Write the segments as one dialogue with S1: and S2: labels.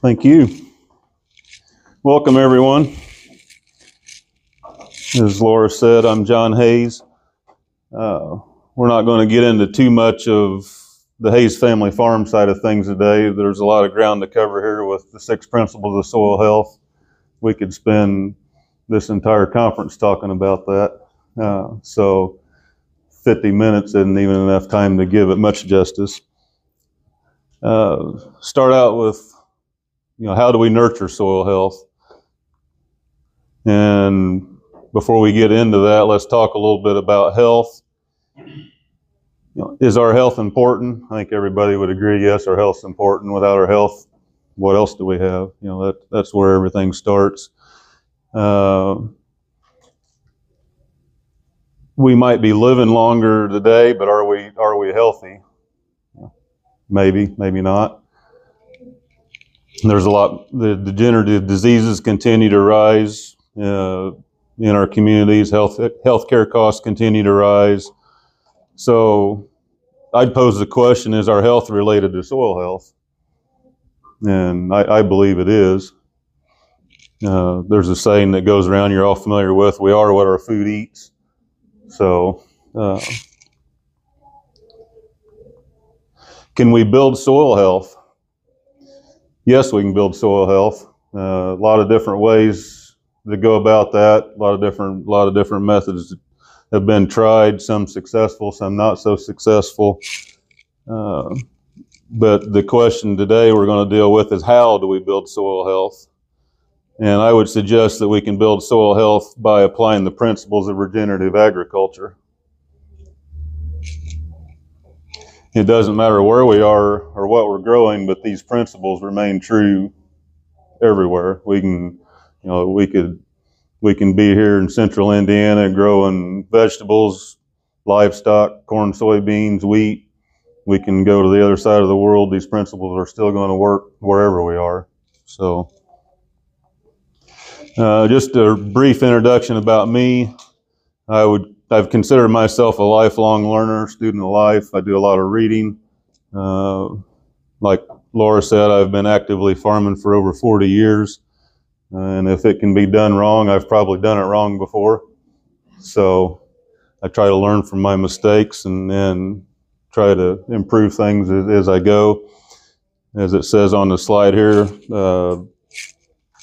S1: Thank you. Welcome, everyone. As Laura said, I'm John Hayes. Uh, we're not going to get into too much of the Hayes family farm side of things today. There's a lot of ground to cover here with the six principles of soil health. We could spend this entire conference talking about that. Uh, so 50 minutes isn't even enough time to give it much justice. Uh, start out with, you know, how do we nurture soil health? And before we get into that, let's talk a little bit about health. You know, is our health important? I think everybody would agree, yes, our health's important. Without our health, what else do we have? You know, that, that's where everything starts. Uh, we might be living longer today, but are we are we healthy? Maybe, maybe not. There's a lot. The degenerative diseases continue to rise uh, in our communities. Health healthcare costs continue to rise. So, I'd pose the question: Is our health related to soil health? And I, I believe it is. Uh, there's a saying that goes around you're all familiar with: "We are what our food eats." So. Uh, Can we build soil health? Yes, we can build soil health. Uh, a lot of different ways to go about that. A lot of different, a lot of different methods have been tried. Some successful, some not so successful. Uh, but the question today we're going to deal with is how do we build soil health? And I would suggest that we can build soil health by applying the principles of regenerative agriculture. It doesn't matter where we are or what we're growing, but these principles remain true everywhere. We can, you know, we could, we can be here in central Indiana growing vegetables, livestock, corn, soybeans, wheat. We can go to the other side of the world. These principles are still going to work wherever we are. So, uh, just a brief introduction about me. I would I've considered myself a lifelong learner, student of life. I do a lot of reading. Uh, like Laura said, I've been actively farming for over 40 years. And if it can be done wrong, I've probably done it wrong before. So I try to learn from my mistakes and, then try to improve things as, as I go. As it says on the slide here, uh,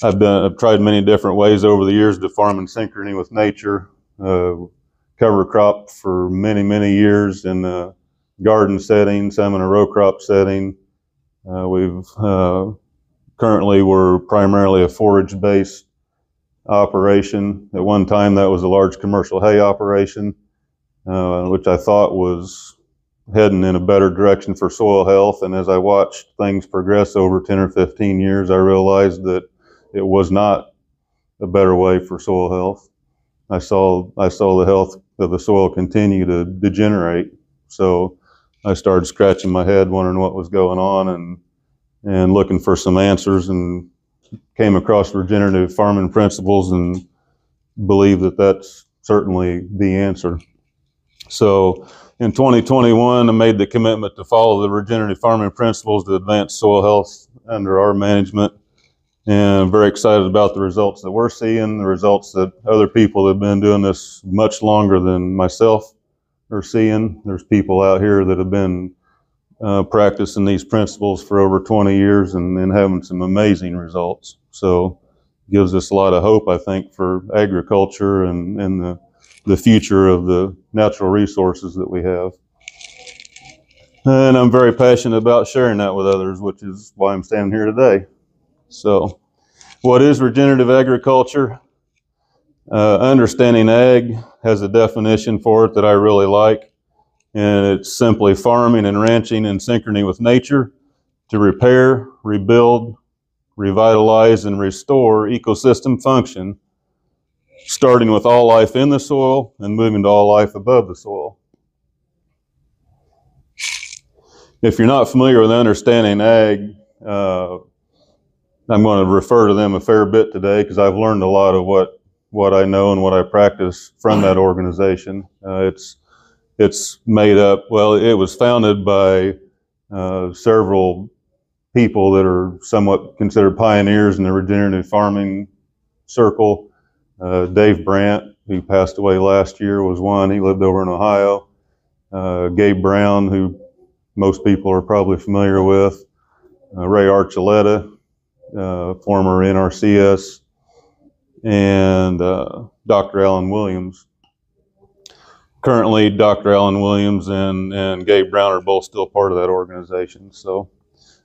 S1: I've been I've tried many different ways over the years to farm in synchrony with nature. Uh, cover crop for many, many years in a garden setting, some in a row crop setting. Uh, we've uh, currently we're primarily a forage-based operation. At one time, that was a large commercial hay operation, uh, which I thought was heading in a better direction for soil health. And as I watched things progress over 10 or 15 years, I realized that it was not a better way for soil health. I saw I saw the health of the soil continue to degenerate. So I started scratching my head, wondering what was going on, and and looking for some answers, and came across regenerative farming principles, and believe that that's certainly the answer. So in 2021, I made the commitment to follow the regenerative farming principles to advance soil health under our management and I'm very excited about the results that we're seeing, the results that other people that have been doing this much longer than myself are seeing. There's people out here that have been uh, practicing these principles for over 20 years and, and having some amazing results. So gives us a lot of hope, I think, for agriculture and, and the, the future of the natural resources that we have. And I'm very passionate about sharing that with others, which is why I'm standing here today. So, what is regenerative agriculture? Uh, understanding ag has a definition for it that I really like, and it's simply farming and ranching in synchrony with nature to repair, rebuild, revitalize, and restore ecosystem function, starting with all life in the soil and moving to all life above the soil. If you're not familiar with understanding ag, uh, I'm going to refer to them a fair bit today because I've learned a lot of what what I know and what I practice from that organization. Uh, it's it's made up. Well, it was founded by uh, several people that are somewhat considered pioneers in the regenerative farming circle. Uh, Dave Brandt, who passed away last year, was one. He lived over in Ohio. Uh, Gabe Brown, who most people are probably familiar with. Uh, Ray Archuleta, uh, former NRCS, and uh, Dr. Allen Williams. Currently, Dr. Allen Williams and, and Gabe Brown are both still part of that organization. So,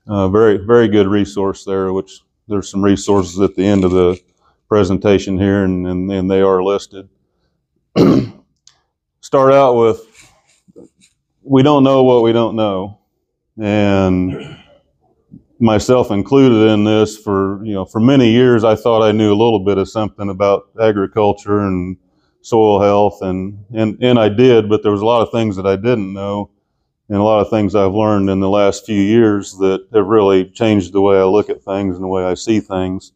S1: uh, very, very good resource there, which there's some resources at the end of the presentation here, and, and, and they are listed. Start out with we don't know what we don't know. And myself included in this for you know for many years I thought I knew a little bit of something about agriculture and soil health and and and I did but there was a lot of things that I didn't know and a lot of things I've learned in the last few years that have really changed the way I look at things and the way I see things.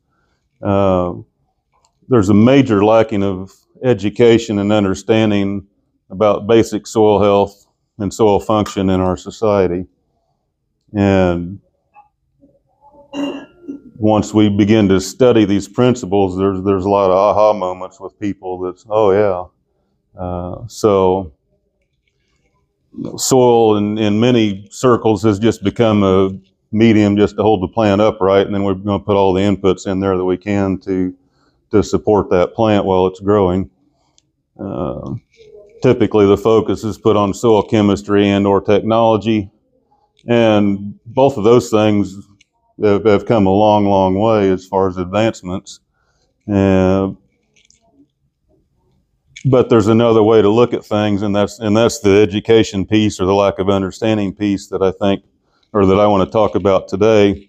S1: Uh, there's a major lacking of education and understanding about basic soil health and soil function in our society. And once we begin to study these principles, there's there's a lot of aha moments with people that's oh yeah. Uh, so soil in, in many circles has just become a medium just to hold the plant upright, and then we're going to put all the inputs in there that we can to to support that plant while it's growing. Uh, typically, the focus is put on soil chemistry and or technology, and both of those things have, have come a long, long way as far as advancements. Uh, but there's another way to look at things, and that's and that's the education piece or the lack of understanding piece that I think, or that I want to talk about today.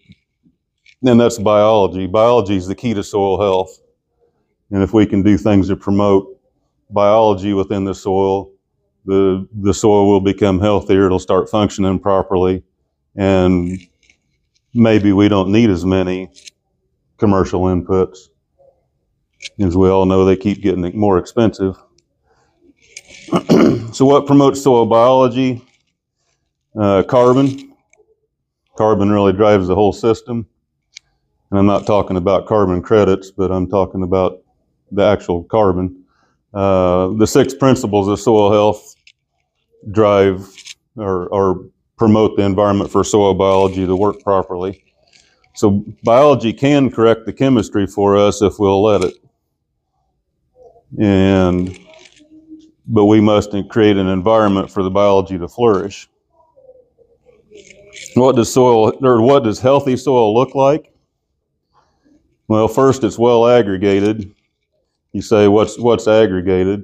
S1: And that's biology. Biology is the key to soil health, and if we can do things to promote biology within the soil, the the soil will become healthier. It'll start functioning properly, and maybe we don't need as many commercial inputs. As we all know, they keep getting more expensive. so, what promotes soil biology? Uh, carbon. Carbon really drives the whole system. And I'm not talking about carbon credits, but I'm talking about the actual carbon. Uh, the six principles of soil health drive or, or promote the environment for soil biology to work properly. So biology can correct the chemistry for us if we'll let it. And but we must create an environment for the biology to flourish. What does soil or what does healthy soil look like? Well, first it's well aggregated. You say what's what's aggregated?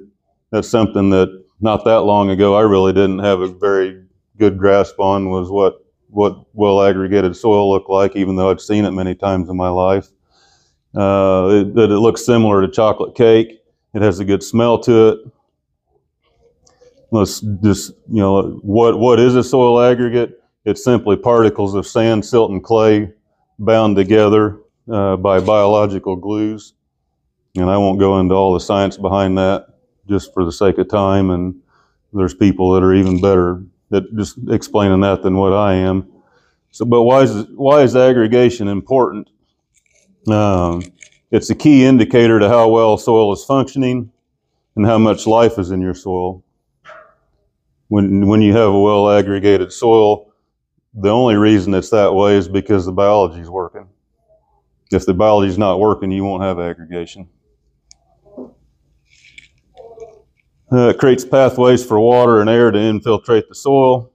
S1: That's something that not that long ago I really didn't have a very good grasp on was what what well aggregated soil looked like, even though I'd seen it many times in my life. Uh, it, that it looks similar to chocolate cake. It has a good smell to it. Let's just you know what what is a soil aggregate? It's simply particles of sand, silt, and clay bound together uh, by biological glues. And I won't go into all the science behind that just for the sake of time. And there's people that are even better that just explaining that than what I am. So, but why is why is aggregation important? Um, it's a key indicator to how well soil is functioning and how much life is in your soil. When when you have a well aggregated soil, the only reason it's that way is because the biology is working. If the biology is not working, you won't have aggregation. Uh, it creates pathways for water and air to infiltrate the soil.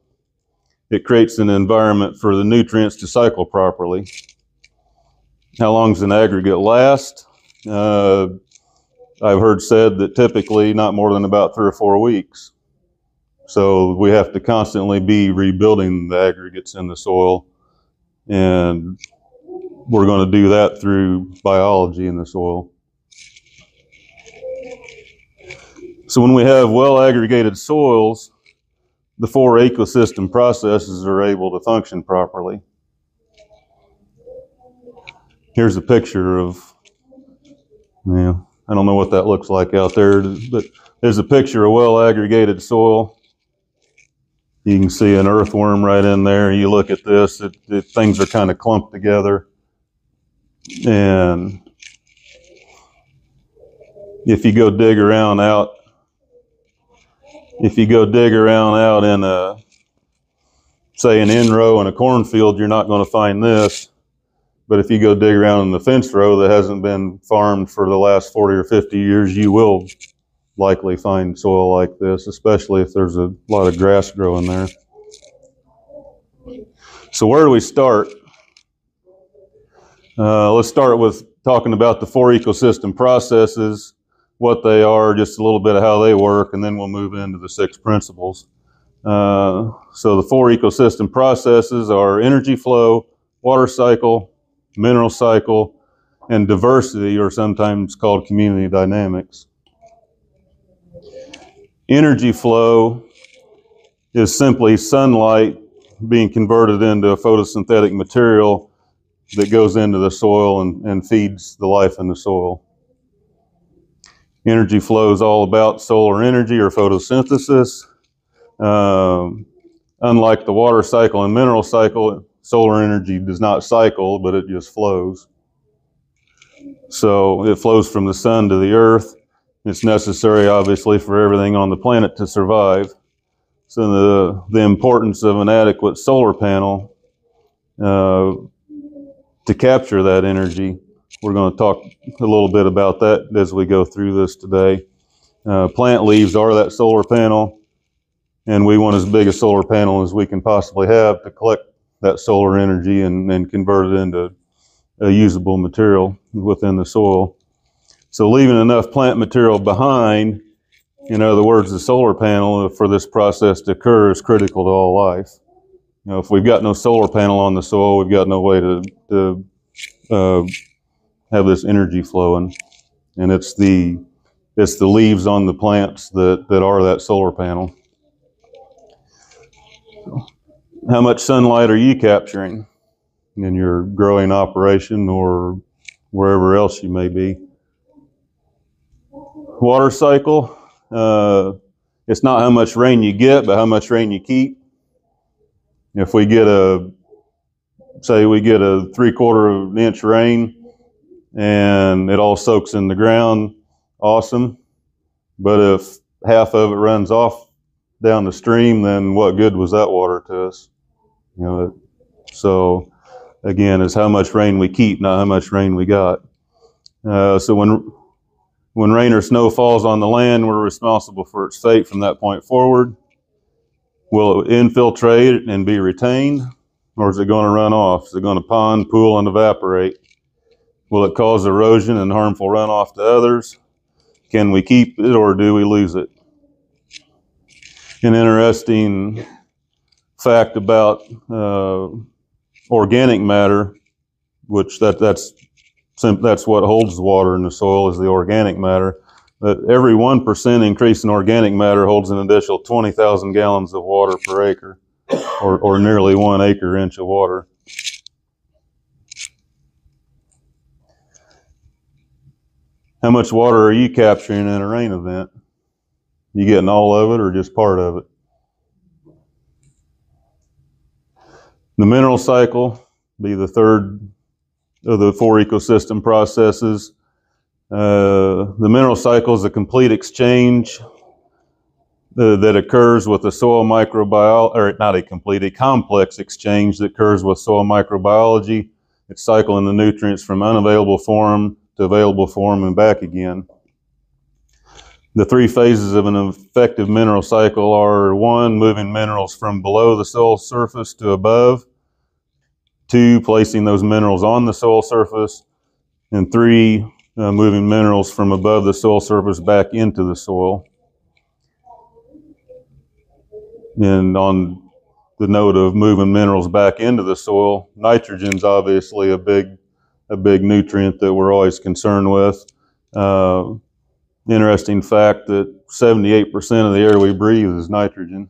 S1: It creates an environment for the nutrients to cycle properly. How long does an aggregate last? Uh, I've heard said that typically not more than about three or four weeks. So we have to constantly be rebuilding the aggregates in the soil. And we're going to do that through biology in the soil. So when we have well aggregated soils, the four ecosystem processes are able to function properly. Here's a picture of, yeah, I don't know what that looks like out there, but there's a picture of well aggregated soil. You can see an earthworm right in there. You look at this, it, it, things are kind of clumped together. And if you go dig around out, if you go dig around out in a, say an in row in a cornfield, you're not going to find this. But if you go dig around in the fence row that hasn't been farmed for the last 40 or 50 years, you will likely find soil like this, especially if there's a lot of grass growing there. So where do we start? Uh, let's start with talking about the four ecosystem processes, what they are, just a little bit of how they work, and then we'll move into the six principles. Uh, so the four ecosystem processes are energy flow, water cycle, mineral cycle, and diversity, or sometimes called community dynamics. Energy flow is simply sunlight being converted into a photosynthetic material that goes into the soil and, and feeds the life in the soil. Energy flow is all about solar energy or photosynthesis. Um, unlike the water cycle and mineral cycle, solar energy does not cycle, but it just flows. So it flows from the sun to the earth. It's necessary, obviously, for everything on the planet to survive. So the, the importance of an adequate solar panel uh, to capture that energy, we're going to talk a little bit about that as we go through this today. Uh, plant leaves are that solar panel, and we want as big a solar panel as we can possibly have to collect that solar energy and, and convert it into a usable material within the soil. So leaving enough plant material behind, in other words, the solar panel for this process to occur is critical to all life. You know, if we've got no solar panel on the soil, we've got no way to, to uh, have this energy flowing. And it's the it's the leaves on the plants that, that are that solar panel. How much sunlight are you capturing in your growing operation or wherever else you may be? Water cycle, uh, it's not how much rain you get, but how much rain you keep. If we get a, say we get a three quarter of an inch rain and it all soaks in the ground, awesome. But if half of it runs off down the stream, then what good was that water to us? You know, so again, it's how much rain we keep, not how much rain we got. Uh, so when when rain or snow falls on the land, we're responsible for its fate from that point forward. Will it infiltrate and be retained, or is it going to run off? Is it going to pond, pool, and evaporate? Will it cause erosion and harmful runoff to others? Can we keep it or do we lose it? An interesting fact about uh, organic matter, which that that's that's what holds water in the soil is the organic matter. That every one percent increase in organic matter holds an additional twenty thousand gallons of water per acre, or or nearly one acre inch of water. How much water are you capturing in a rain event? You getting all of it or just part of it? The mineral cycle be the third of the four ecosystem processes. Uh, the mineral cycle is a complete exchange uh, that occurs with the soil microbiology, or not a complete, a complex exchange that occurs with soil microbiology. It's cycling the nutrients from unavailable form to available form and back again. The three phases of an effective mineral cycle are one, moving minerals from below the soil surface to above, two, placing those minerals on the soil surface, and three, uh, moving minerals from above the soil surface back into the soil. And on the note of moving minerals back into the soil, nitrogen's obviously a big a big nutrient that we're always concerned with. Uh, interesting fact that 78% of the air we breathe is nitrogen.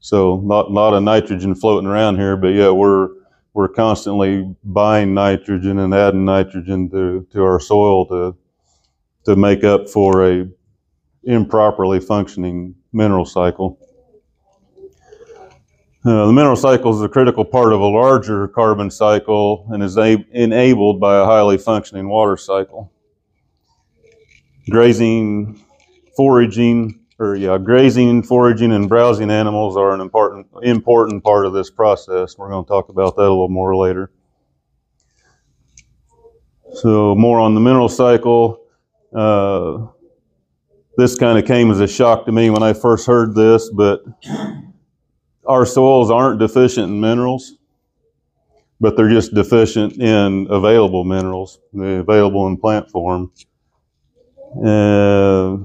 S1: So not not a nitrogen floating around here, but yeah, we're we're constantly buying nitrogen and adding nitrogen to, to our soil to to make up for a improperly functioning mineral cycle. Uh, the mineral cycle is a critical part of a larger carbon cycle and is enabled by a highly functioning water cycle. Grazing, foraging, or yeah, grazing, foraging, and browsing animals are an important important part of this process. We're going to talk about that a little more later. So more on the mineral cycle. Uh, this kind of came as a shock to me when I first heard this, but our soils aren't deficient in minerals, but they're just deficient in available minerals, they're available in plant form. Uh,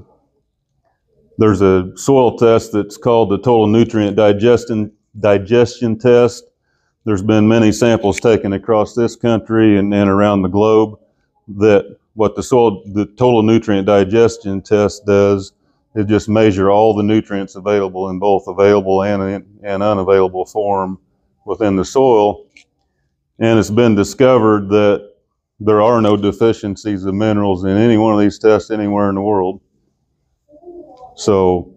S1: there's a soil test that's called the total nutrient digestion digestion test. There's been many samples taken across this country and, and around the globe that what the soil the total nutrient digestion test does is just measure all the nutrients available in both available and, and unavailable form within the soil. And it's been discovered that there are no deficiencies of minerals in any one of these tests anywhere in the world. So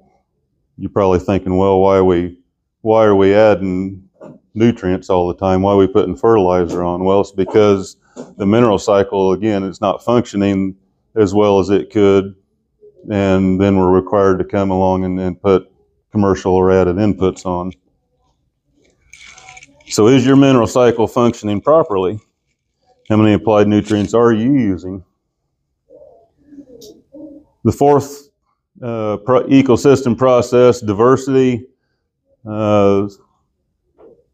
S1: you're probably thinking, well, why are we why are we adding nutrients all the time? Why are we putting fertilizer on? Well, it's because the mineral cycle again is not functioning as well as it could, and then we're required to come along and, and put commercial or added inputs on. So is your mineral cycle functioning properly? How many applied nutrients are you using? The fourth uh, pro ecosystem process, diversity. Uh,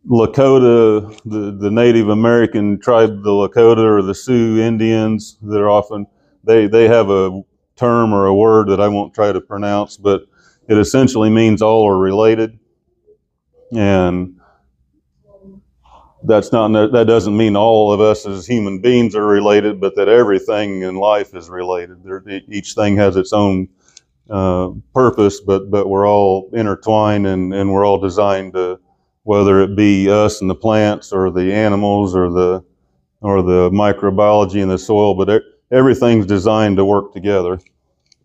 S1: Lakota, the, the Native American tribe, the Lakota or the Sioux Indians, that are often, they, they have a term or a word that I won't try to pronounce, but it essentially means all are related. And that's not, that doesn't mean all of us as human beings are related, but that everything in life is related. There, each thing has its own uh, purpose, but, but we're all intertwined and, and we're all designed to, whether it be us and the plants or the animals or the or the microbiology in the soil, but everything's designed to work together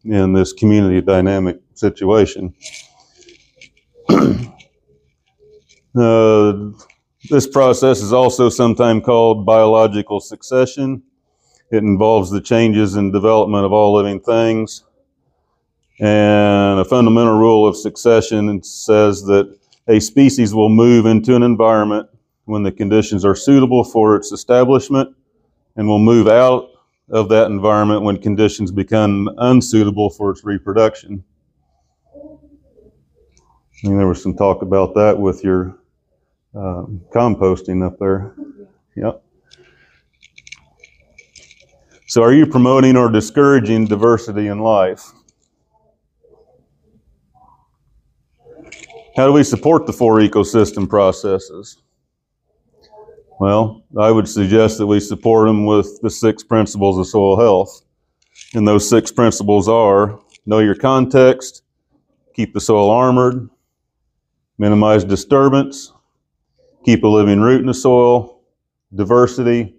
S1: in this community dynamic situation. uh, this process is also sometimes called biological succession. It involves the changes and development of all living things. And a fundamental rule of succession says that a species will move into an environment when the conditions are suitable for its establishment and will move out of that environment when conditions become unsuitable for its reproduction. And there was some talk about that with your uh, composting up there. Yep. So, are you promoting or discouraging diversity in life? How do we support the four ecosystem processes? Well, I would suggest that we support them with the six principles of soil health. And those six principles are know your context, keep the soil armored, minimize disturbance, keep a living root in the soil, diversity,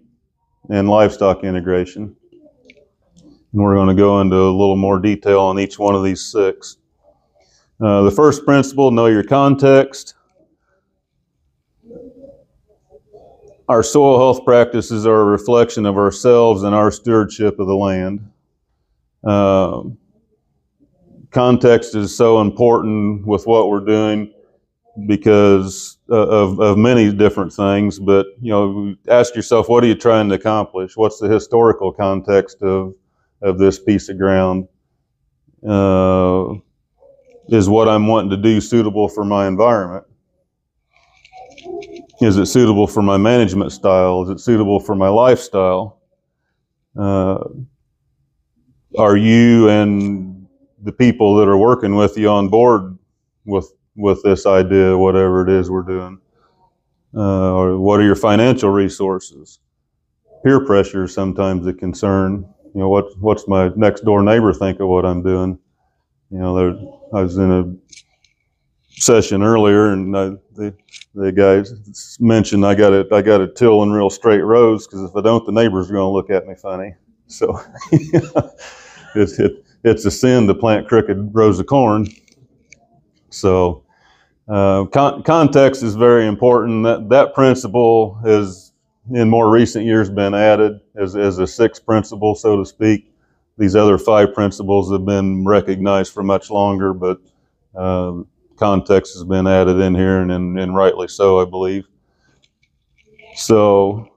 S1: and livestock integration. And we're going to go into a little more detail on each one of these six. Uh, the first principle, know your context. Our soil health practices are a reflection of ourselves and our stewardship of the land. Uh, context is so important with what we're doing because of, of many different things. But you know, ask yourself, what are you trying to accomplish? What's the historical context of of this piece of ground? Uh, is what I'm wanting to do suitable for my environment? Is it suitable for my management style? Is it suitable for my lifestyle? Uh, are you and the people that are working with you on board with with this idea, whatever it is we're doing? Uh, or what are your financial resources? Peer pressure is sometimes a concern. You know, what what's my next door neighbor think of what I'm doing? You know, I was in a session earlier, and I, the the guy mentioned I got to I got to till in real straight rows because if I don't, the neighbors are going to look at me funny. So it's it, it's a sin to plant crooked rows of corn. So Uh, con- context is very important. That, that principle has, in more recent years, been added as, as a sixth principle, so to speak. These other five principles have been recognized for much longer, but uh, context has been added in here, and, and, and rightly so, I believe. So,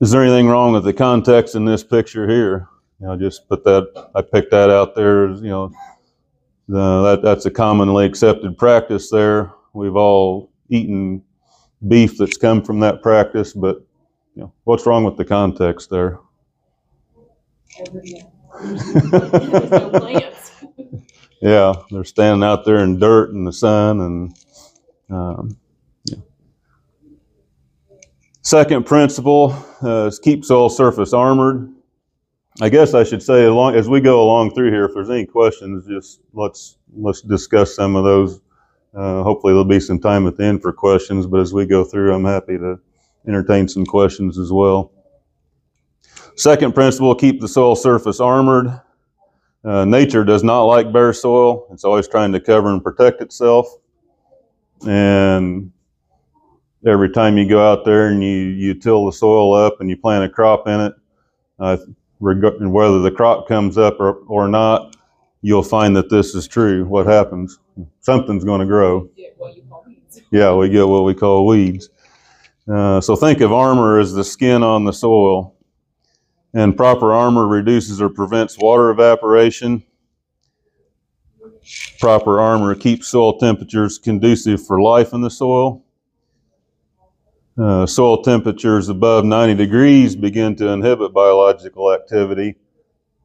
S1: is there anything wrong with the context in this picture here? You know, just put that. I picked that out there. You know, uh, that that's a commonly accepted practice. There, we've all eaten beef that's come from that practice, but you know, what's wrong with the context there?
S2: There's no plants.
S1: Yeah, they're standing out there in dirt and the sun, and um, second principle uh, is keep soil surface armored. I guess I should say, along as we go along through here, if there's any questions, just let's let's discuss some of those. Uh, hopefully, there'll be some time at the end for questions. But as we go through, I'm happy to entertain some questions as well. Second principle: keep the soil surface armored. Uh, nature does not like bare soil. It's always trying to cover and protect itself. And every time you go out there and you, you till the soil up and you plant a crop in it, uh, reg- whether the crop comes up or, or not, you'll find that this is true. What happens? Something's going to grow.
S2: Get what you call weeds.
S1: Yeah, we get what we call weeds. Uh, so think of armor as the skin on the soil. And proper armor reduces or prevents water evaporation. Proper armor keeps soil temperatures conducive for life in the soil. Uh, soil temperatures above 90 degrees begin to inhibit biological activity.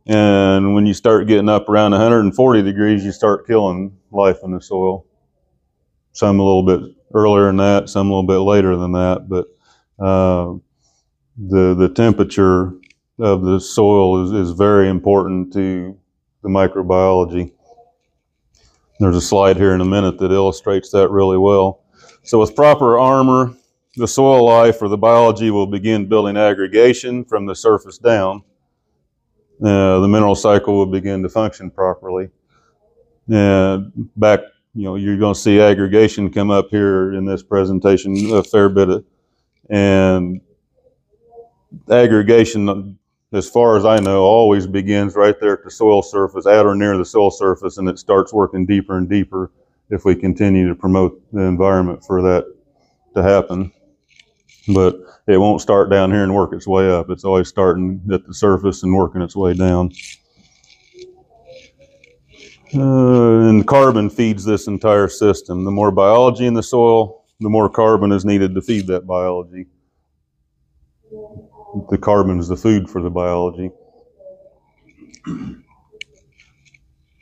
S1: And when you start getting up around 140 degrees, you start killing life in the soil. Some a little bit earlier than that, some a little bit later than that, but uh, the the temperature of the soil is, is very important to the microbiology. There's a slide here in a minute that illustrates that really well. So with proper armor, the soil life or the biology will begin building aggregation from the surface down. Uh, the mineral cycle will begin to function properly. And back, you know, you're going to see aggregation come up here in this presentation a fair bit of, and aggregation, as far as I know, always begins right there at the soil surface, at or near the soil surface, and it starts working deeper and deeper if we continue to promote the environment for that to happen. But it won't start down here and work its way up. It's always starting at the surface and working its way down. Uh, and carbon feeds this entire system. The more biology in the soil, the more carbon is needed to feed that biology. The carbon is the food for the biology.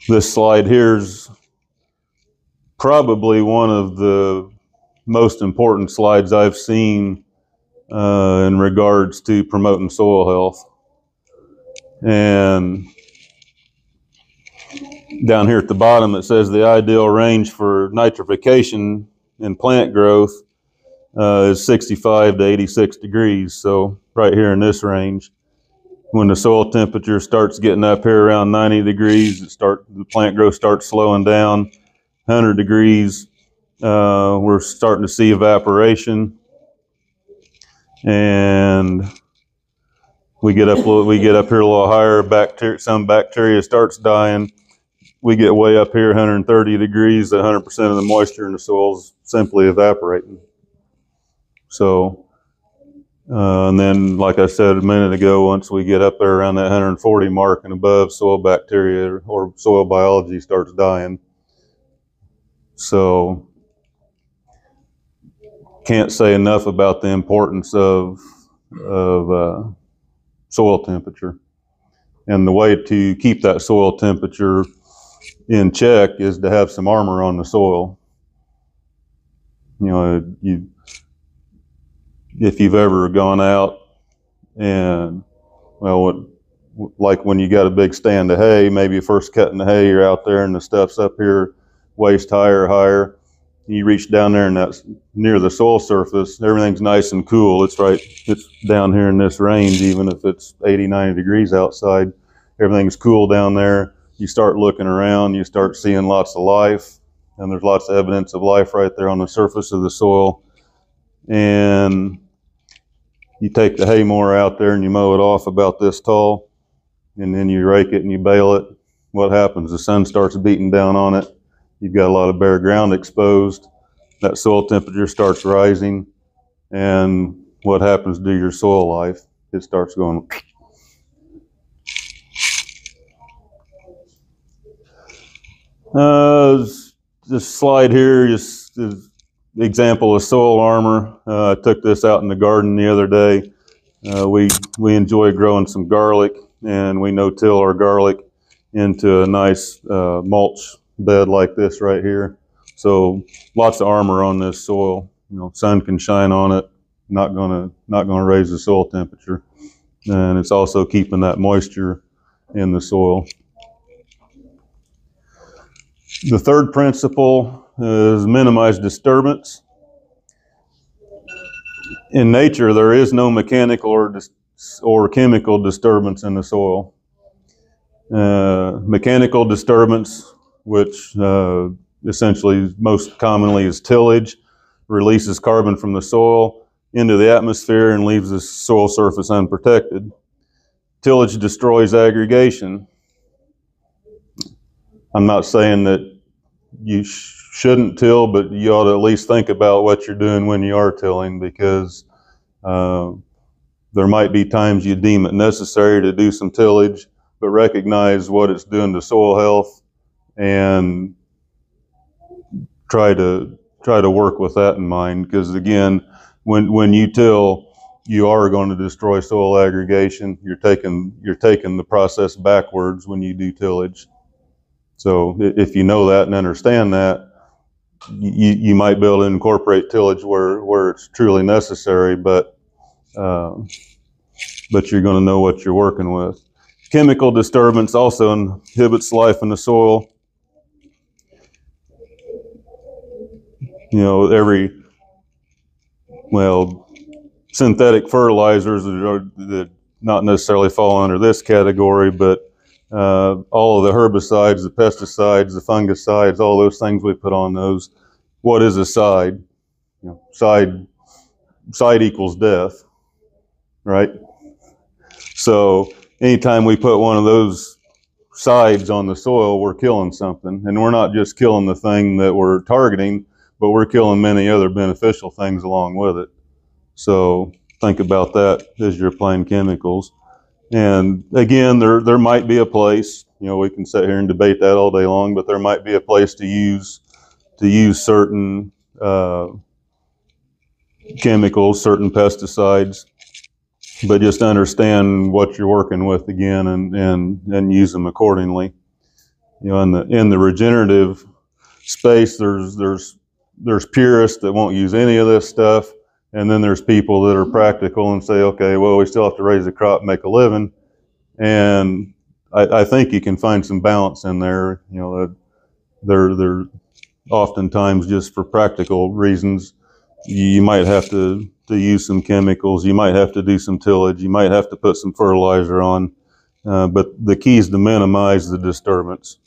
S1: This slide here is probably one of the most important slides I've seen uh, in regards to promoting soil health. And down here at the bottom, it says the ideal range for nitrification in plant growth uh, is 65 to 86 degrees. So right here in this range, when the soil temperature starts getting up here around 90 degrees, it start the plant growth starts slowing down. 100 degrees, uh, we're starting to see evaporation, and we get up we get up here a little higher. Bacteria, some bacteria starts dying. We get way up here, 130 degrees. 100% of the moisture in the soil is simply evaporating. So, uh, and then, like I said a minute ago, once we get up there around that 140 mark and above, soil bacteria or soil biology starts dying. So, can't say enough about the importance of of uh, soil temperature, and the way to keep that soil temperature in check is to have some armor on the soil. You know, you if you've ever gone out and well, like when you got a big stand of hay, maybe first cutting the hay, you're out there and the stuff's up here waist high or higher. You reach down there and that's near the soil surface, everything's nice and cool. It's right, it's down here in this range, even if it's 80, 90 degrees outside. Everything's cool down there. You start looking around, you start seeing lots of life. and there's lots of evidence of life right there on the surface of the soil. And you take the hay mower out there and you mow it off about this tall, and then you rake it and you bale it. What happens? The sun starts beating down on it. You've got a lot of bare ground exposed. That soil temperature starts rising, and what happens to your soil life? It starts going. Uh, this slide here is, is example of soil armor. Uh, I took this out in the garden the other day. Uh, we we enjoy growing some garlic, and we no-till our garlic into a nice uh, mulch bed like this right here. So lots of armor on this soil. You know, sun can shine on it, not gonna not gonna raise the soil temperature, and it's also keeping that moisture in the soil. The third principle is minimize disturbance. In nature, there is no mechanical or, or chemical disturbance in the soil. Uh, mechanical disturbance, which uh, essentially most commonly is tillage, releases carbon from the soil into the atmosphere and leaves the soil surface unprotected. Tillage destroys aggregation. I'm not saying that you shouldn't till, but you ought to at least think about what you're doing when you are tilling because uh, there might be times you deem it necessary to do some tillage, but recognize what it's doing to soil health and try to try to work with that in mind. Because again when when you till you are going to destroy soil aggregation. You're taking you're taking the process backwards when you do tillage. So if you know that and understand that, you, you might be able to incorporate tillage where, where it's truly necessary, but uh, but you're going to know what you're working with. Chemical disturbance also inhibits life in the soil. You know, every well, synthetic fertilizers are, that not necessarily fall under this category, but uh, all of the herbicides, the pesticides, the fungicides, all those things we put on those. What is a side? You know, side side equals death, right? So anytime we put one of those sides on the soil, we're killing something, and we're not just killing the thing that we're targeting, but we're killing many other beneficial things along with it. So think about that as you're applying chemicals. And again, there there might be a place. You know, we can sit here and debate that all day long, but there might be a place to use to use certain uh, chemicals, certain pesticides, but just understand what you're working with again, and and and use them accordingly. You know, in the in the regenerative space, there's there's there's purists that won't use any of this stuff and then there's people that are practical and say, okay, well, we still have to raise a crop, make a living. And I, I think you can find some balance in there. You know, they're, they're oftentimes just for practical reasons. You might have to, to use some chemicals. You might have to do some tillage. You might have to put some fertilizer on. Uh, but the key is to minimize the disturbance.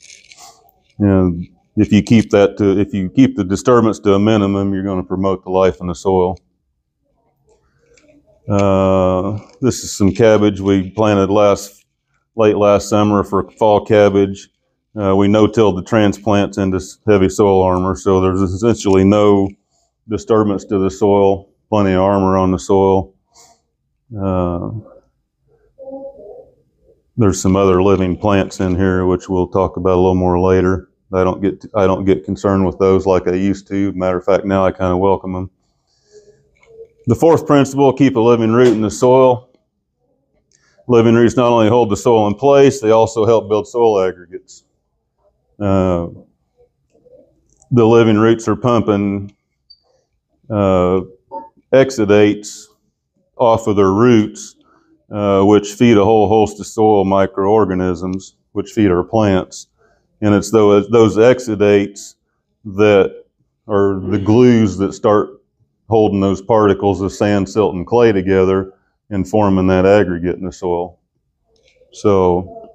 S1: And if you keep that to, if you keep the disturbance to a minimum, you're going to promote the life in the soil. Uh, this is some cabbage we planted last late last summer for fall cabbage. Uh, we no-tilled the transplants into heavy soil armor, so there's essentially no disturbance to the soil, plenty of armor on the soil. Uh, there's some other living plants in here, which we'll talk about a little more later. I don't get I don't get concerned with those like I used to. Matter of fact, now I kind of welcome them. The fourth principle, keep a living root in the soil. Living roots not only hold the soil in place, they also help build soil aggregates. Uh, the living roots are pumping uh, exudates off of their roots, uh, which feed a whole host of soil microorganisms, which feed our plants. And it's those, those exudates that are the glues that start holding those particles of sand, silt, and clay together and forming that aggregate in the soil. So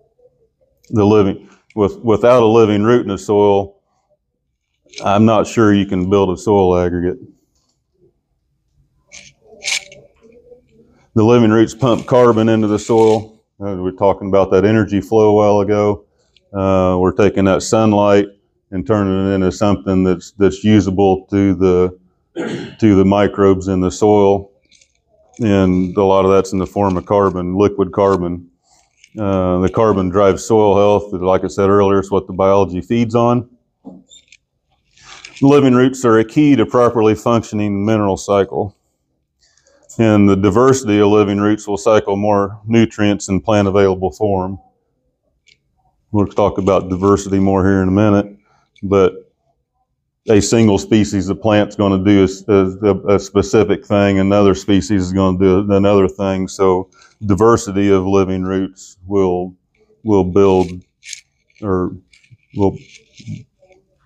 S1: the living with without a living root in the soil, I'm not sure you can build a soil aggregate. The living roots pump carbon into the soil. Uh, we were talking about that energy flow a while ago. Uh, we're taking that sunlight and turning it into something that's that's usable to the to the microbes in the soil, and a lot of that's in the form of carbon, liquid carbon. Uh, the carbon drives soil health. Like I said earlier, it's what the biology feeds on. Living roots are a key to properly functioning mineral cycle. And the diversity of living roots will cycle more nutrients in plant available form. We'll talk about diversity more here in a minute, but a single species of plant's going to do a, a, a, specific thing, another species is going to do another thing. So diversity of living roots will will build or will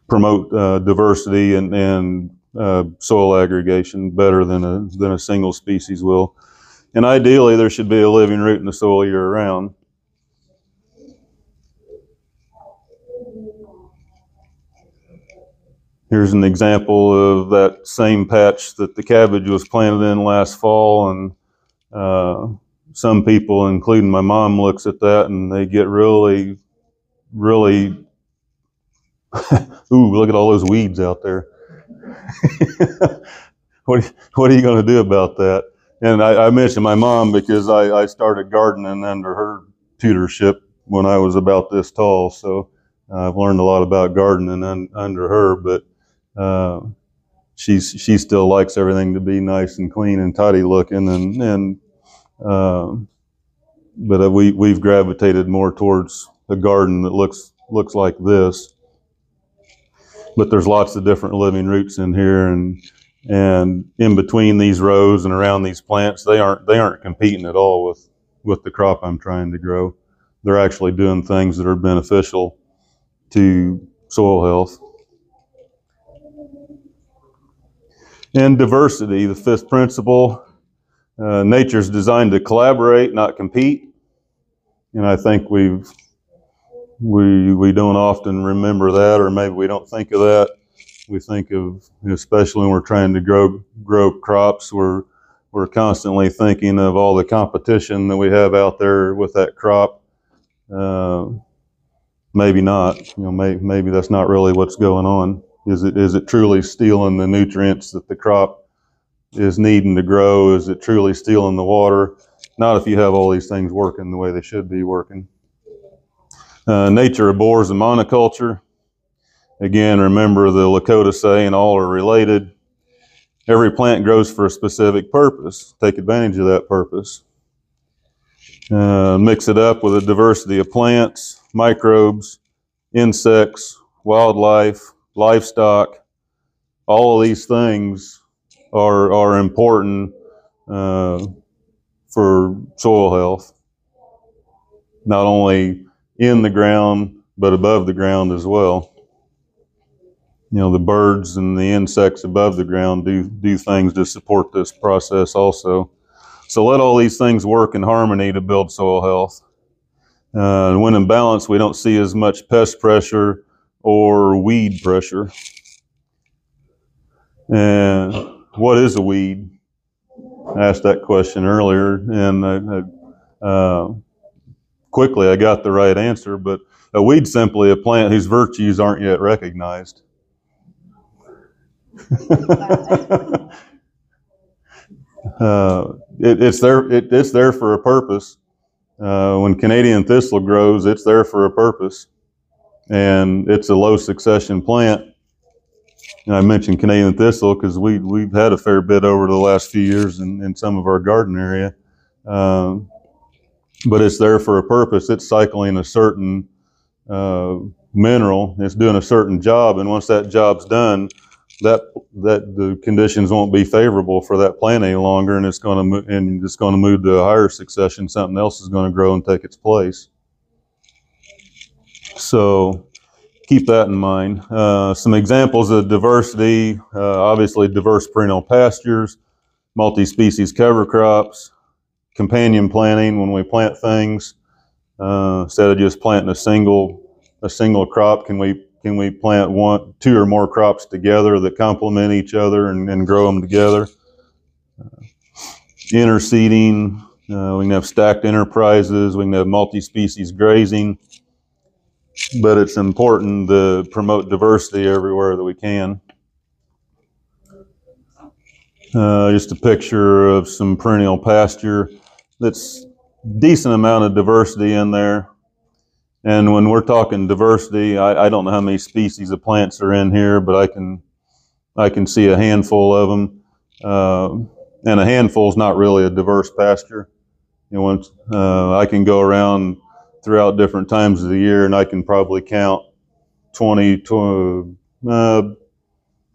S1: promote uh, diversity and, and uh, soil aggregation better than a than a single species will. And ideally, there should be a living root in the soil year round. Here's an example of that same patch that the cabbage was planted in last fall, and uh, some people, including my mom, looks at that and they get really, really, ooh, look at all those weeds out there. what, what are you going to do about that? And I, I mentioned my mom because I, I, started gardening under her tutorship when I was about this tall. So I've learned a lot about gardening un, under her, but uh, she's she still likes everything to be nice and clean and tidy looking, and and uh, but uh, we we've gravitated more towards a garden that looks looks like this. But there's lots of different living roots in here, and and in between these rows and around these plants, they aren't they aren't competing at all with with the crop I'm trying to grow. They're actually doing things that are beneficial to soil health. And diversity, the fifth principle. Uh, Nature is designed to collaborate, not compete. And I think we've we we don't often remember that, or maybe we don't think of that. We think of, especially when we're trying to grow grow crops, we're we're constantly thinking of all the competition that we have out there with that crop. Uh, maybe not. You know, may, maybe that's not really what's going on. Is it is it truly stealing the nutrients that the crop is needing to grow? Is it truly stealing the water? Not if you have all these things working the way they should be working. Uh, nature abhors the monoculture. Again, remember the Lakota saying, all are related. Every plant grows for a specific purpose. Take advantage of that purpose. Uh, mix it up with a diversity of plants, microbes, insects, wildlife, livestock, all of these things are, are important uh, for soil health, not only in the ground, but above the ground as well. You know, the birds and the insects above the ground do, do things to support this process also. So let all these things work in harmony to build soil health. Uh, when in balance, we don't see as much pest pressure or weed pressure. And what is a weed? I asked that question earlier, and I, I, uh, quickly I got the right answer. But a weed simply a plant whose virtues aren't yet recognized. uh, it, it's there. It, it's there for a purpose. Uh, when Canadian thistle grows, it's there for a purpose and it's a low succession plant. And I mentioned Canadian thistle because we we've had a fair bit over the last few years in, in some of our garden area, um, but it's there for a purpose. It's cycling a certain uh, mineral. It's doing a certain job, and once that job's done, that that the conditions won't be favorable for that plant any longer, and it's going to and it's going to move to a higher succession. Something else is going to grow and take its place. So keep that in mind. Uh, some examples of diversity, uh, obviously diverse perennial pastures, multi-species cover crops, companion planting when we plant things. Uh, instead of just planting a single a single crop, can we Can we plant one, two or more crops together that complement each other and, and grow them together? Uh, interseeding, uh, we can have stacked enterprises, we can have multi-species grazing, but it's important to promote diversity everywhere that we can. Uh, just a picture of some perennial pasture that's decent amount of diversity in there. And when we're talking diversity, I, I don't know how many species of plants are in here, but I can I can see a handful of them. Uh, and a handful is not really a diverse pasture. You know, once, uh, I can go around throughout different times of the year, and I can probably count 20, 20 uh,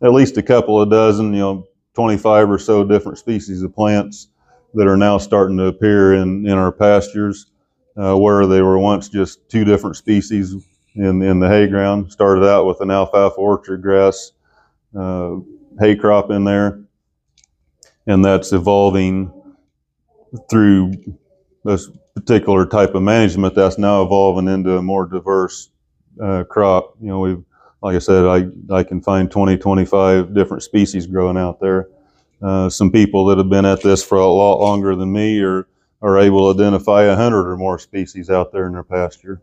S1: at least a couple of dozen, you know, 25 or so different species of plants that are now starting to appear in, in our pastures, uh, where they were once just two different species in, in the hay ground. Started out with an alfalfa orchard grass uh, hay crop in there, and that's evolving through this particular type of management that's now evolving into a more diverse uh, crop. You know, we've, like I said, I, I can find 20, 25 different species growing out there. Uh, some people that have been at this for a lot longer than me are, are able to identify a hundred or more species out there in their pasture.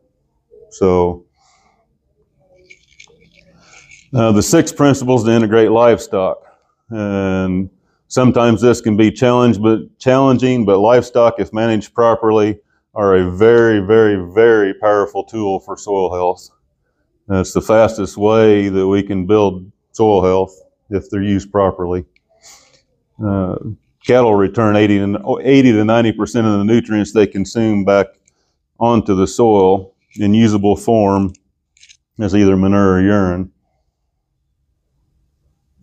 S1: So, uh, the six principles to integrate livestock. And sometimes this can be challenged, but challenging, but livestock, if managed properly, are a very, very, very powerful tool for soil health. And it's the fastest way that we can build soil health if they're used properly. Uh, cattle return 80 to, 80 to 90 percent of the nutrients they consume back onto the soil in usable form as either manure or urine.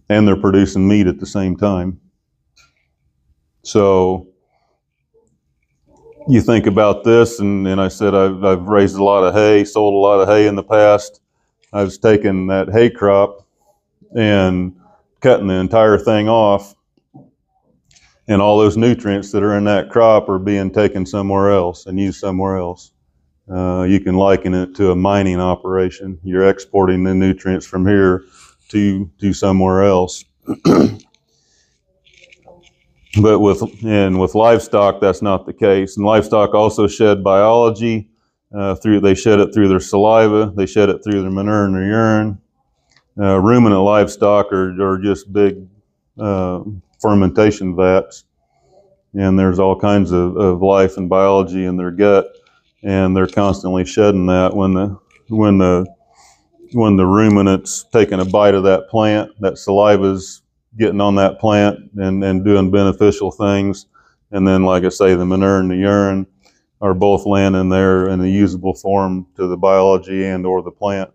S1: And they're producing meat at the same time. So you think about this, and, and I said I've, I've raised a lot of hay, sold a lot of hay in the past. I've taken that hay crop and cutting the entire thing off, and all those nutrients that are in that crop are being taken somewhere else and used somewhere else. Uh, you can liken it to a mining operation. You're exporting the nutrients from here to to somewhere else. But with and with livestock, that's not the case. And livestock also shed biology uh, through. They shed it through their saliva. They shed it through their manure and their urine. Uh, ruminant livestock are, are just big uh, fermentation vats, and there's all kinds of, of life and biology in their gut, and they're constantly shedding that when the when the when the ruminant's taking a bite of that plant, that saliva's getting on that plant and, and doing beneficial things. And then, like I say, the manure and the urine are both landing there in a usable form to the biology and or the plant.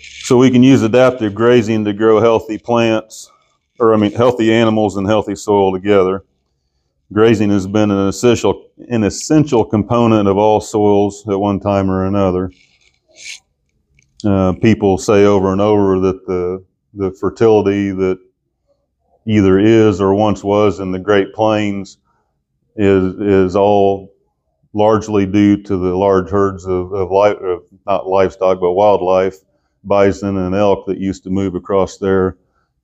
S1: So we can use adaptive grazing to grow healthy plants, or I mean healthy animals and healthy soil together. Grazing has been an essential, an essential component of all soils at one time or another. Uh, people say over and over that the the fertility that either is or once was in the Great Plains is is all largely due to the large herds of, of, of not livestock but wildlife, bison and elk that used to move across there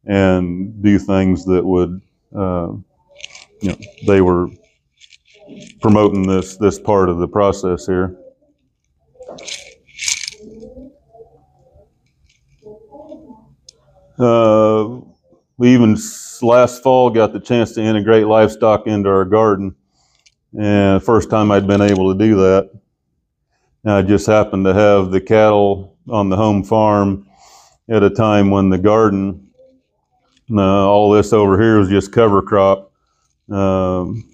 S1: and do things that would, uh, you know, they were promoting this this part of the process here. Uh, we even last fall got the chance to integrate livestock into our garden. And first time I'd been able to do that. And I just happened to have the cattle on the home farm at a time when the garden, uh, all this over here was just cover crop. Um,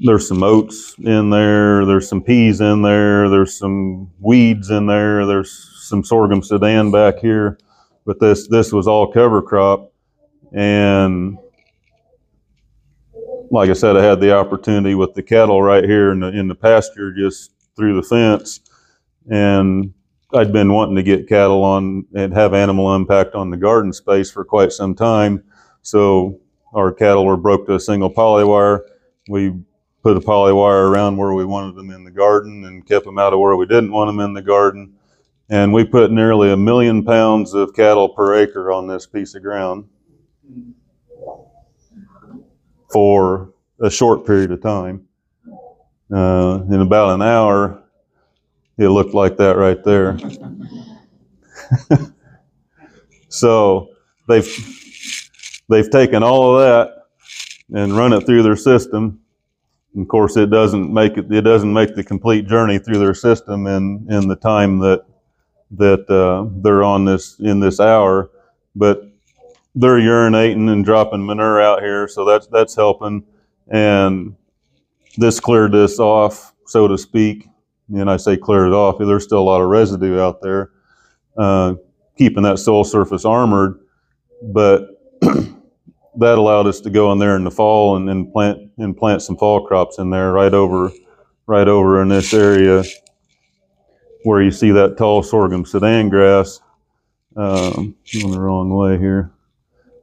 S1: there's some oats in there, there's some peas in there, there's some weeds in there, there's some sorghum sudan back here but this this was all cover crop, and like I said, I had the opportunity with the cattle right here in the in the pasture, just through the fence, and I'd been wanting to get cattle on and have animal impact on the garden space for quite some time. So our cattle were broke to a single poly wire. We put a poly wire around where we wanted them in the garden and kept them out of where we didn't want them in the garden And we put nearly a million pounds of cattle per acre on this piece of ground for a short period of time. Uh, in about an hour, it looked like that right there. so they've they've taken all of that and run it through their system. And of course, it doesn't make it it doesn't make the complete journey through their system in in the time that that uh, they're on this in this hour, but they're urinating and dropping manure out here, so that's that's helping. And this cleared this off, so to speak. And I say cleared it off. There's still a lot of residue out there, uh, keeping that soil surface armored. But that allowed us to go in there in the fall and, and plant and plant some fall crops in there, right over, right over in this area where you see that tall sorghum Sudan grass. Um, going the wrong way here.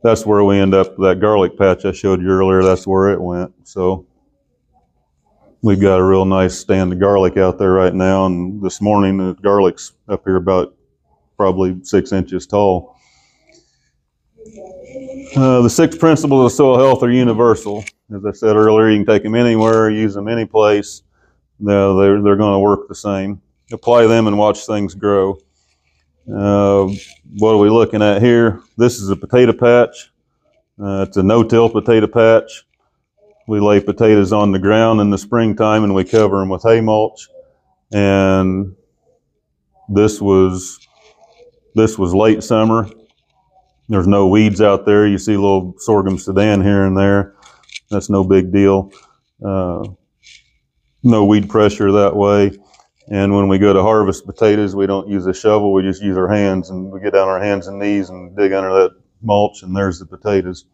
S1: That's where we end up. That garlic patch I showed you earlier. That's where it went. So we've got a real nice stand of garlic out there right now. And this morning the garlic's up here about probably six inches tall. Uh, the six principles of soil health are universal. As I said earlier, you can take them anywhere, use them any place. They're, they're going to work the same. Apply them and watch things grow. Uh, what are we looking at here? This is a potato patch. Uh, it's a no-till potato patch. We lay potatoes on the ground in the springtime and we cover them with hay mulch. And this was this was late summer. There's no weeds out there. You see a little sorghum Sudan here and there. That's no big deal. Uh, no weed pressure that way. And when we go to harvest potatoes, we don't use a shovel. We just use our hands and we get down our hands and knees and dig under that mulch and there's the potatoes.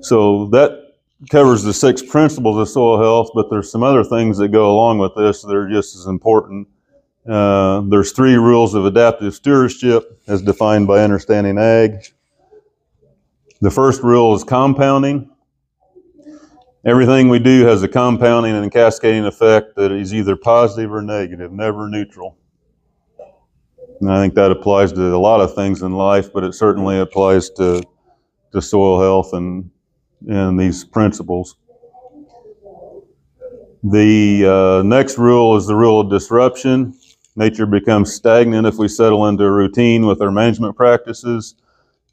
S1: So that covers the six principles of soil health, but there's some other things that go along with this that are just as important. Uh, there's three rules of adaptive stewardship as defined by Understanding Ag. The first rule is compounding. Everything we do has a compounding and cascading effect that is either positive or negative, never neutral. And I think that applies to a lot of things in life, but it certainly applies to, to soil health and, and these principles. The uh, next rule is the rule of disruption. Nature becomes stagnant if we settle into a routine with our management practices.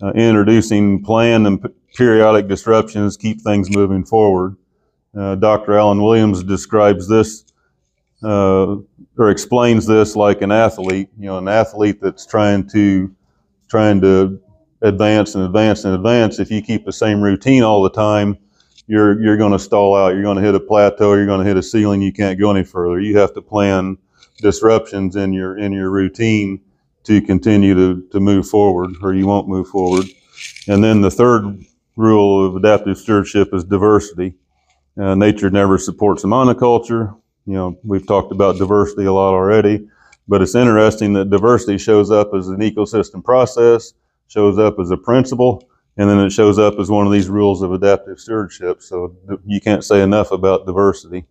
S1: Uh, introducing planned and periodic disruptions keep things moving forward. Uh, Dr. Allen Williams describes this uh, or explains this like an athlete. You know, an athlete that's trying to trying to advance and advance and advance. If you keep the same routine all the time, you're you're going to stall out. You're going to hit a plateau. You're going to hit a ceiling. You can't go any further. You have to plan disruptions in your in your routine to continue to, to move forward, or you won't move forward. And then the third rule of adaptive stewardship is diversity. Uh, nature never supports a monoculture. You know, we've talked about diversity a lot already, but it's interesting that diversity shows up as an ecosystem process, shows up as a principle, and then it shows up as one of these rules of adaptive stewardship. So you can't say enough about diversity.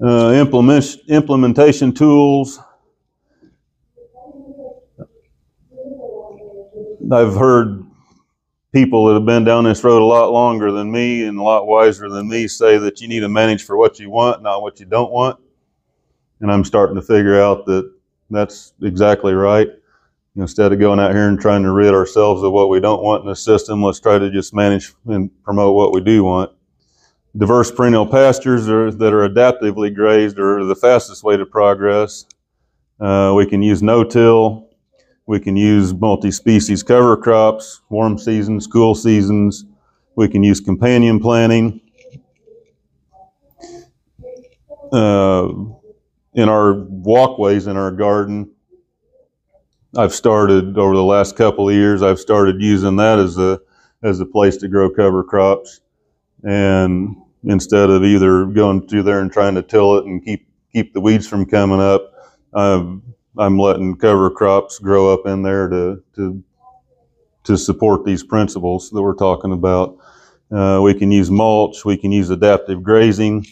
S1: Uh, implement, implementation tools. I've heard people that have been down this road a lot longer than me and a lot wiser than me say that you need to manage for what you want, not what you don't want. And I'm starting to figure out that that's exactly right. Instead of going out here and trying to rid ourselves of what we don't want in the system, let's try to just manage and promote what we do want. Diverse perennial pastures are, that are adaptively grazed are the fastest way to progress. Uh, we can use no-till. We can use multi-species cover crops, warm seasons, cool seasons. We can use companion planting. Uh, in our walkways in our garden, I've started over the last couple of years. I've started using that as a as a place to grow cover crops, and instead of either going through there and trying to till it and keep keep the weeds from coming up, I'm I'm letting cover crops grow up in there to to to support these principles that we're talking about. Uh, we can use mulch. We can use adaptive grazing.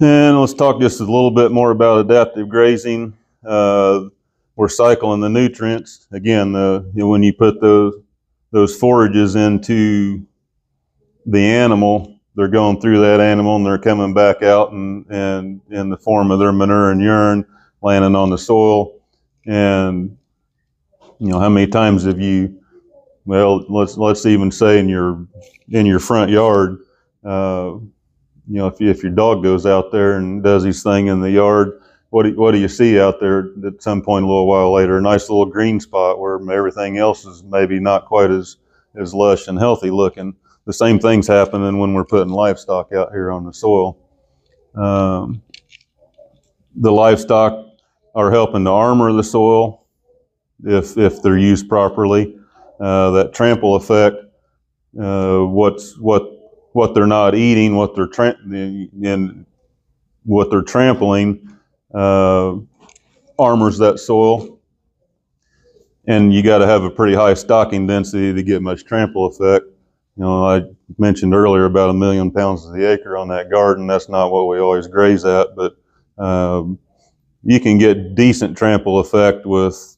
S1: And let's talk just a little bit more about adaptive grazing. Uh, we're cycling the nutrients. Again, the, when you put those those forages into the animal, they're going through that animal and they're coming back out and, and in the form of their manure and urine landing on the soil. And you know, how many times have you well, let's let's even say in your in your front yard, uh, you know, if you, if your dog goes out there and does his thing in the yard, what do, what do you see out there at some point a little while later? A nice little green spot where everything else is maybe not quite as as lush and healthy looking. The same thing's happening when we're putting livestock out here on the soil. Um, the livestock are helping to armor the soil if if they're used properly. Uh, that trample effect, uh, what's what what they're not eating, what they're tra- and what they're trampling, uh, armors that soil. And you got to have a pretty high stocking density to get much trample effect. You know, I mentioned earlier about a million pounds of the acre on that garden. That's not what we always graze at, but um, you can get decent trample effect with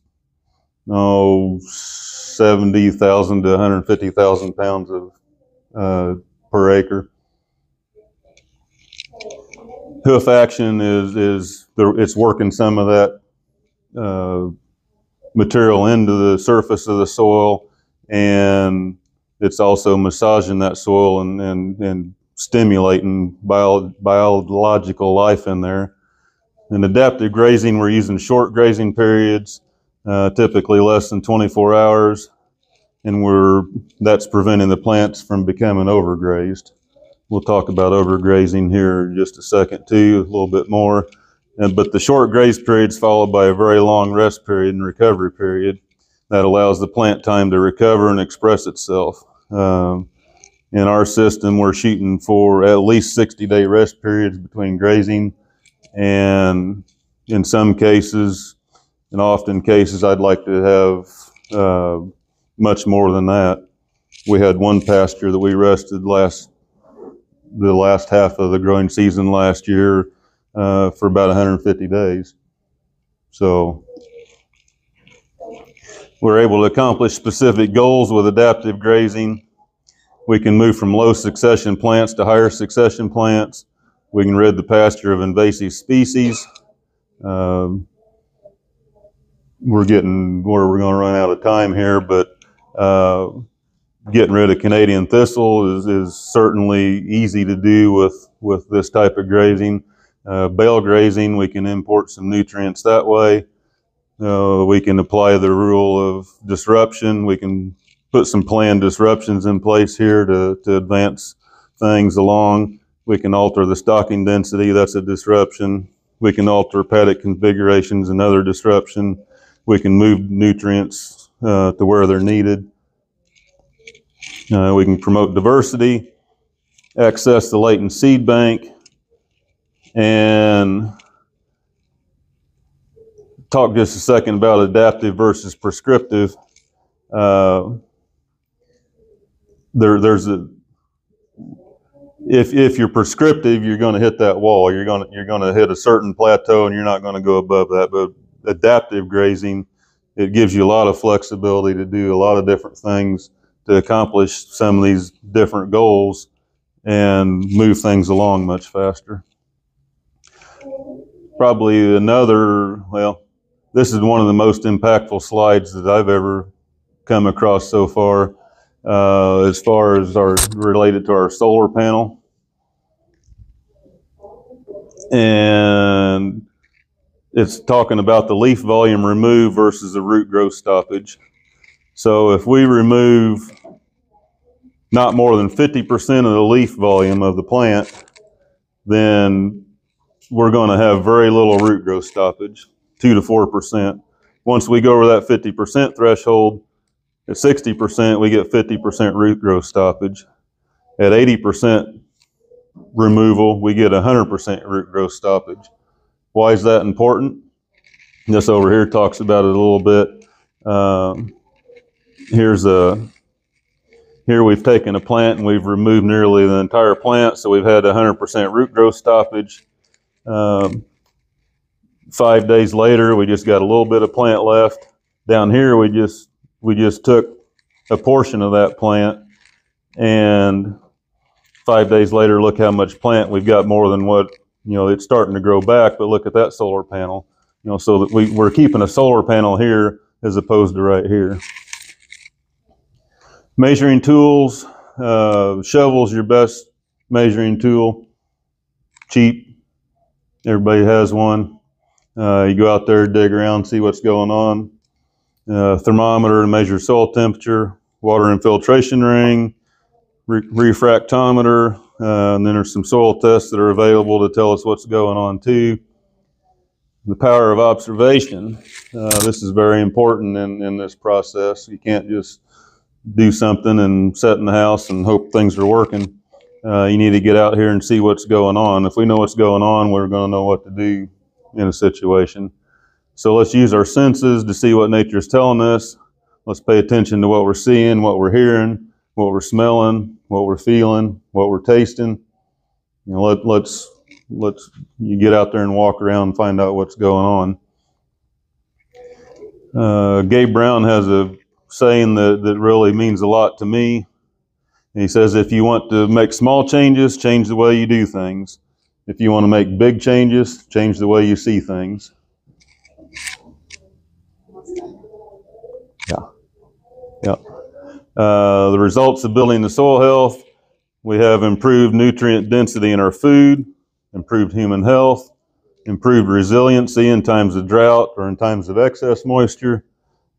S1: oh, 70,000 to 150,000 pounds of uh, per acre. Hoof action is is the, it's working some of that uh, material into the surface of the soil, and it's also massaging that soil and and, and stimulating bio, biological life in there. In adaptive grazing, we're using short grazing periods, uh, typically less than 24 hours, and we're that's preventing the plants from becoming overgrazed. We'll talk about overgrazing here in just a second too, a little bit more. And, but the short graze period is followed by a very long rest period and recovery period that allows the plant time to recover and express itself. Um, in our system, we're shooting for at least 60 day rest periods between grazing, and in some cases, in often cases, I'd like to have uh, much more than that. We had one pasture that we rested last the last half of the growing season last year uh, for about 150 days. So we're able to accomplish specific goals with adaptive grazing. We can move from low succession plants to higher succession plants. We can rid the pasture of invasive species. Um, we're getting where we're going to run out of time here, but uh, getting rid of Canadian thistle is, is certainly easy to do with, with this type of grazing. Uh, bale grazing, we can import some nutrients that way. Uh, we can apply the rule of disruption. We can put some planned disruptions in place here to, to advance things along. We can alter the stocking density, that's a disruption. We can alter paddock configurations, another disruption. We can move nutrients uh, to where they're needed. Uh, we can promote diversity, access the latent seed bank, and talk just a second about adaptive versus prescriptive. Uh, there, there's a if if you're prescriptive, you're going to hit that wall. You're going you're going to hit a certain plateau, and you're not going to go above that. But adaptive grazing it gives you a lot of flexibility to do a lot of different things to accomplish some of these different goals and move things along much faster. Probably another, well, this is one of the most impactful slides that I've ever come across so far uh, as far as our related to our solar panel. And it's talking about the leaf volume removed versus the root growth stoppage. So if we remove not more than 50% of the leaf volume of the plant, then we're going to have very little root growth stoppage, 2 to 4%. Once we go over that 50% threshold, at 60%, we get 50% root growth stoppage. At 80% removal, we get 100% root growth stoppage. Why is that important? This over here talks about it a little bit. Um, here's a here we've taken a plant and we've removed nearly the entire plant, so we've had 100% root growth stoppage. Um, five days later, we just got a little bit of plant left. Down here, we just we just took a portion of that plant, and five days later, look how much plant we've got more than what you know. It's starting to grow back, but look at that solar panel. You know, so that we we're keeping a solar panel here as opposed to right here. Measuring tools, uh, shovel's your best measuring tool. Cheap. Everybody has one. Uh, you go out there, dig around, see what's going on. Uh, thermometer to measure soil temperature, water infiltration ring, re- refractometer, uh, and then there's some soil tests that are available to tell us what's going on too. The power of observation. Uh, this is very important in, in this process. You can't just do something and sit in the house and hope things are working. Uh, you need to get out here and see what's going on. If we know what's going on, we're going to know what to do in a situation. So let's use our senses to see what nature is telling us. Let's pay attention to what we're seeing, what we're hearing, what we're smelling, what we're feeling, what we're tasting. You know, let, let's let's you get out there and walk around and find out what's going on. Uh, Gabe Brown has a saying that, that really means a lot to me. He says, if you want to make small changes, change the way you do things. If you want to make big changes, change the way you see things. Yeah. Yeah. Uh, the results of building the soil health we have improved nutrient density in our food, improved human health, improved resiliency in times of drought or in times of excess moisture.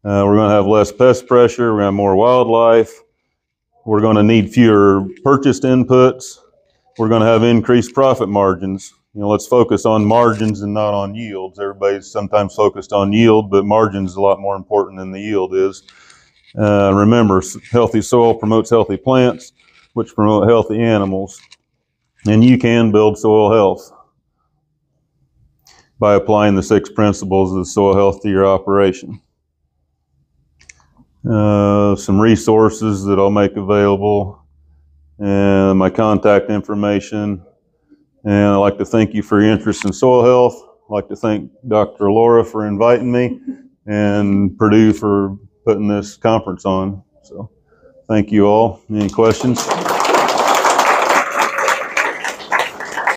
S1: Uh, we're going to have less pest pressure, we're going to have more wildlife. We're going to need fewer purchased inputs. We're going to have increased profit margins. You know, let's focus on margins and not on yields. Everybody's sometimes focused on yield, but margins a lot more important than the yield is. Uh, remember, healthy soil promotes healthy plants, which promote healthy animals. And you can build soil health by applying the six principles of the soil health to your operation. Uh, some resources that I'll make available, and my contact information. And I'd like to thank you for your interest in soil health. I'd like to thank Dr. Laura for inviting me and Purdue for putting this conference on. So thank you all. Any questions?